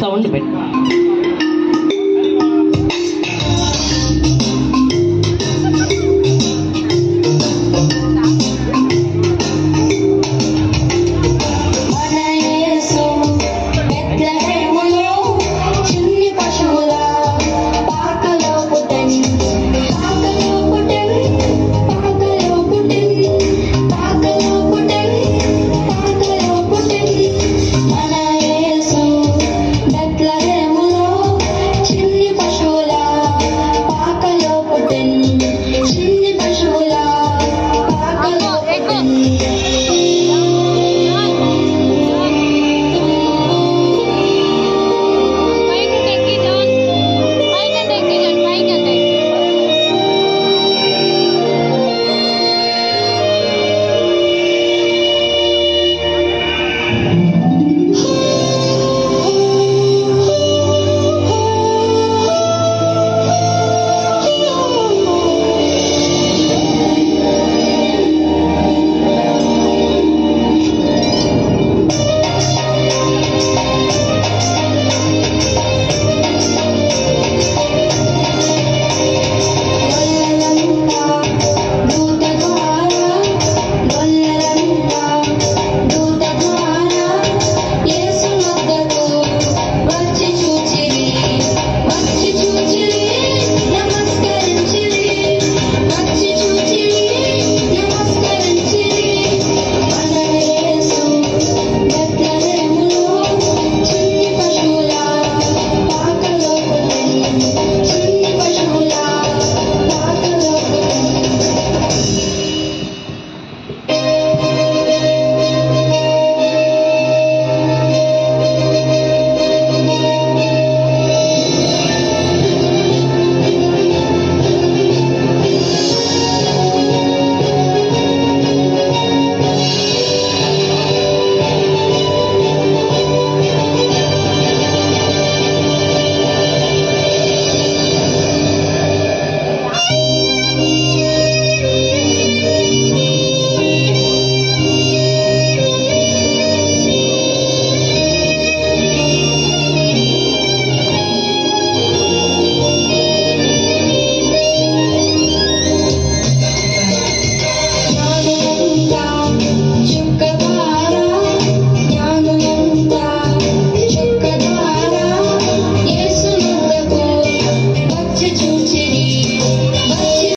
Sound పెట్టు.